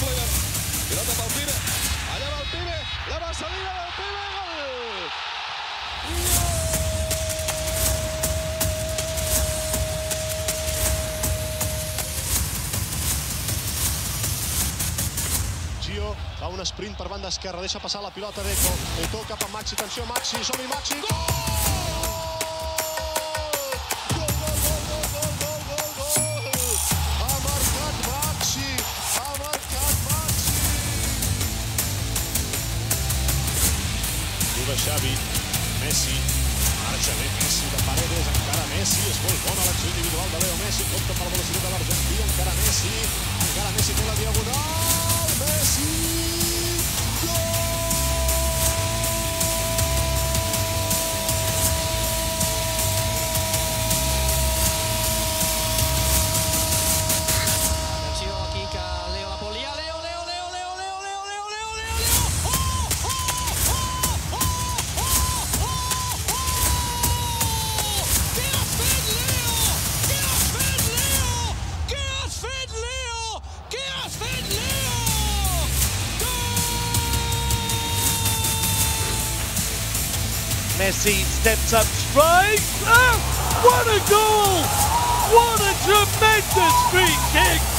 Pilota pel Pibe. Allà va el Pibe. La vaselina del Pibe. Gol! Gio fa un sprint per banda esquerra, deixa passar la pilota d'Eto. Eto cap a Maxi, atenció Maxi, som-hi Maxi. Gol, Juga Xavi, Messi, marxa bé Messi de Paredes, encara Messi, és molt bona l'acció individual de Leo Messi, compta per la velocitat de l'argentí, encara Messi, encara Messi té la Messi steps up straight. Oh, what a goal! What a tremendous free kick!